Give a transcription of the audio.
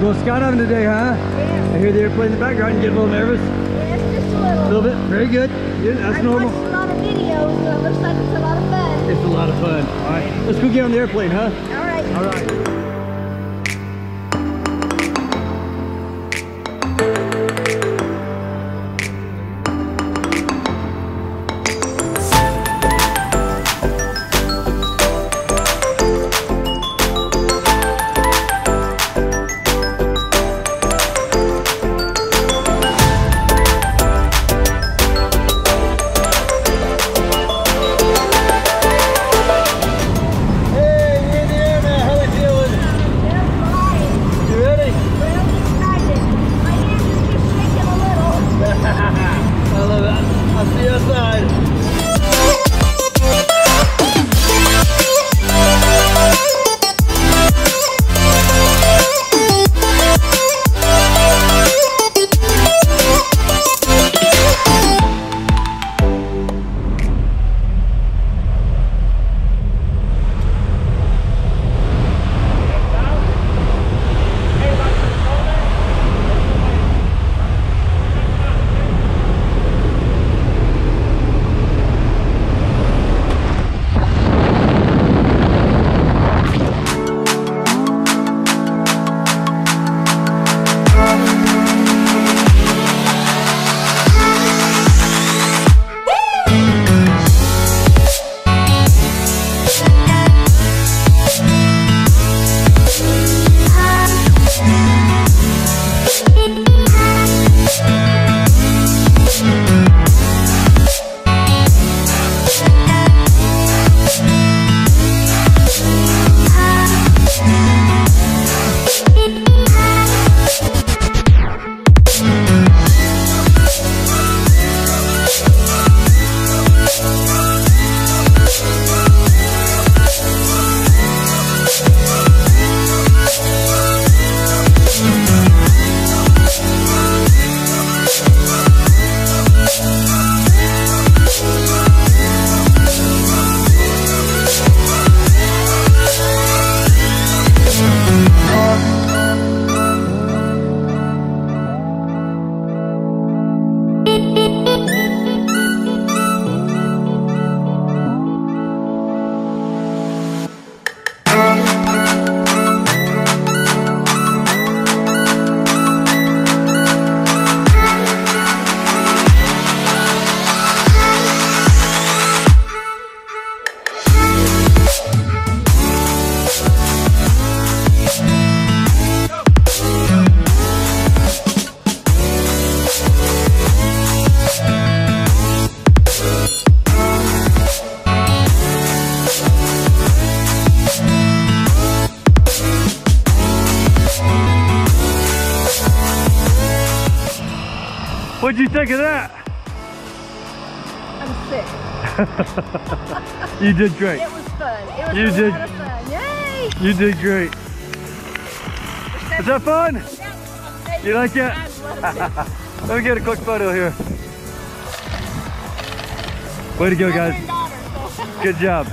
Go skydiving today, huh? Yeah. I hear the airplane in the background. You get a little nervous? Yes, just a little. A little bit. Very good. Yeah, that's I've normal. watched a lot of videos, and it looks like it's a lot of fun. It's a lot of fun. All right, let's go get on the airplane, huh? All right. All right. What'd you think of that? I'm sick. You did great. It was fun. It was You a did- lot of fun. Yay! You did great. Was that fun? You like it? Let me get a quick photo here. Way to go, guys. Good job.